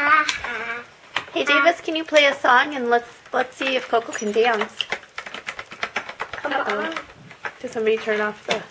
Hey Davis, can you play a song and let's let's see if Coco can dance. Did somebody turn off the